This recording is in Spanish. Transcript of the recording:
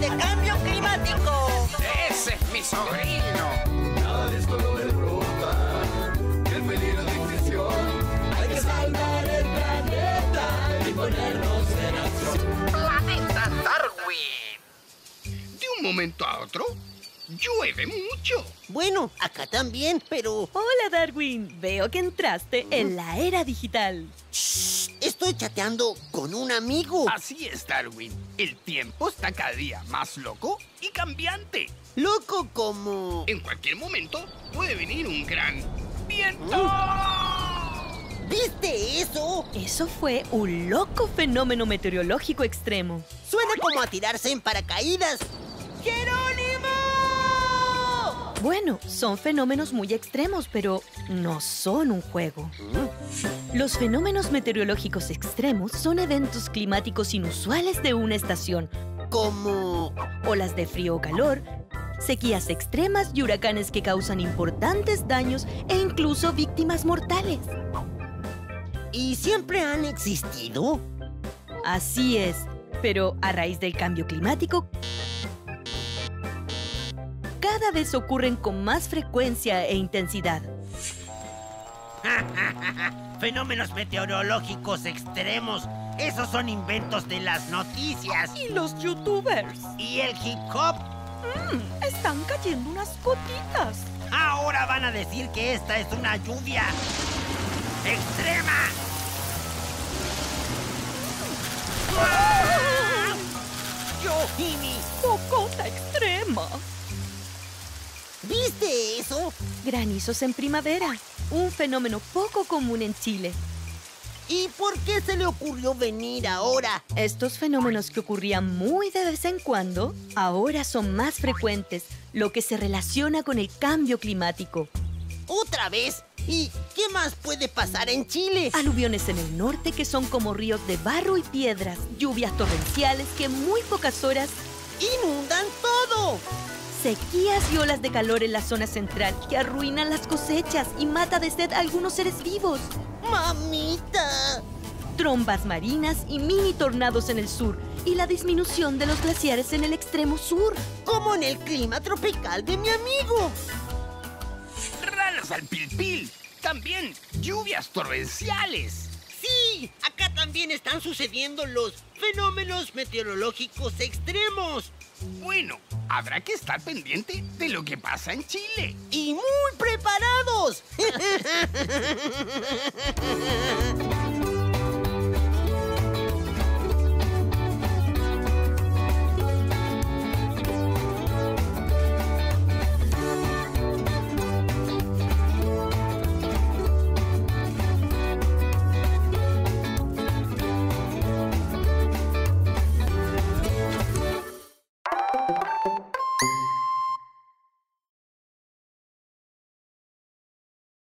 de cambio climático. ¡Ese es mi sobrino! Nada de esto no me preocupa. El peligro de extinción. Hay que salvar el planeta y ponernos en acción. ¡Planeta Darwin! De un momento a otro, llueve mucho. Bueno, acá también, pero... Hola Darwin, veo que entraste en la era digital. Shh, estoy chateando con un amigo. Así es, Darwin. El tiempo está cada día más loco y cambiante. Loco como... En cualquier momento puede venir un gran viento. ¿Viste eso? Eso fue un loco fenómeno meteorológico extremo. Suena como a tirarse en paracaídas. ¡Jerónimo! Bueno, son fenómenos muy extremos, pero no son un juego. Los fenómenos meteorológicos extremos son eventos climáticos inusuales de una estación, Como... olas de frío o calor, sequías extremas y huracanes que causan importantes daños e incluso víctimas mortales. ¿Y siempre han existido? Así es, pero a raíz del cambio climático, cada vez ocurren con más frecuencia e intensidad. Fenómenos meteorológicos extremos. Esos son inventos de las noticias. Y los youtubers Y el hip hop. están cayendo unas gotitas. Ahora van a decir que esta es una lluvia extrema. Yo y mi Cocota extrema. ¿Viste eso? Granizos en primavera, un fenómeno poco común en Chile. ¿Y por qué se le ocurrió venir ahora? Estos fenómenos que ocurrían muy de vez en cuando, ahora son más frecuentes, lo que se relaciona con el cambio climático. ¿Otra vez? ¿Y qué más puede pasar en Chile? Aluviones en el norte que son como ríos de barro y piedras, lluvias torrenciales que en muy pocas horas, ¡Inundan todo! Sequías y olas de calor en la zona central que arruinan las cosechas y mata de sed a algunos seres vivos. ¡Mamita! trombas marinas y mini tornados en el sur y la disminución de los glaciares en el extremo sur. Como en el clima tropical de mi amigo. Ranas al pilpil. También lluvias torrenciales. Sí, acá también están sucediendo los fenómenos meteorológicos extremos. Bueno, habrá que estar pendiente de lo que pasa en Chile. Y muy preparados.